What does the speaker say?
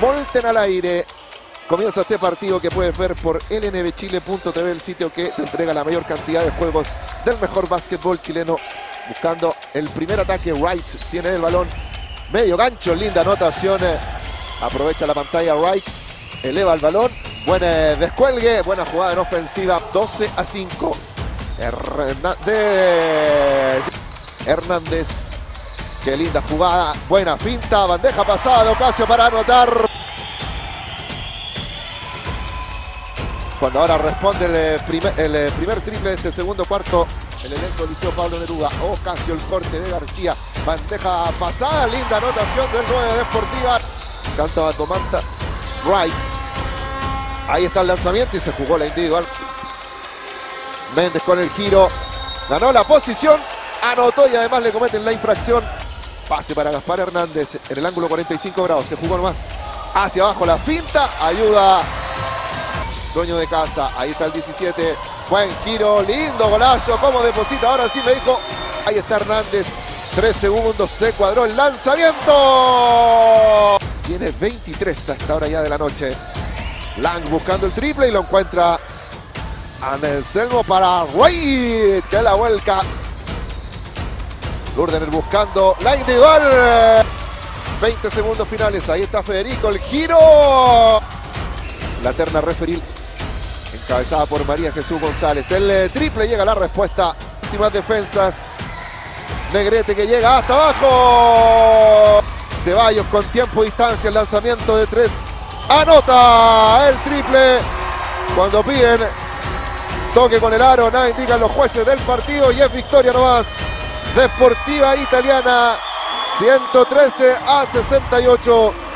Molten al aire. Comienza este partido que puedes ver por lnbchile.tv, el sitio que te entrega la mayor cantidad de juegos del mejor básquetbol chileno. Buscando el primer ataque, Wright tiene el balón. Medio gancho, linda anotación. Aprovecha la pantalla Wright, eleva el balón. Buen eh, descuelgue, buena jugada en ofensiva, 12 a 5. Hernández. Hernández. Qué linda jugada, buena finta, bandeja pasada, Ocasio para anotar. Cuando ahora responde el eh, primer, el eh, primer triple de este segundo cuarto, el elenco Liceo Pablo Neruda. Ocasio el corte de García. Bandeja pasada, linda anotación del 9 de Deportiva. Canta Batomanta. Wright. Ahí está el lanzamiento y se jugó la individual. Méndez con el giro. Ganó la posición. Anotó y además le cometen la infracción. Pase para Gaspar Hernández en el ángulo 45 grados. Se jugó nomás hacia abajo la finta. Ayuda dueño de casa. Ahí está el 17. Buen giro, lindo golazo. Como deposita? Ahora sí me dijo. Ahí está Hernández. Tres segundos. Se cuadró el lanzamiento. Tiene 23 a esta hora ya de la noche. Lang buscando el triple y lo encuentra Anselmo para Wade. Que la vuelca. Lourdes buscando la individual. 20 segundos finales. Ahí está Federico. El giro. La terna referil encabezada por María Jesús González. El eh, triple llega la respuesta. Últimas defensas. Negrete que llega hasta abajo. Ceballos con tiempo y distancia. El lanzamiento de tres. Anota el triple. Cuando piden toque con el aro. Nada indican los jueces del partido. Y es victoria nomás. Deportiva Italiana. 113 a 68.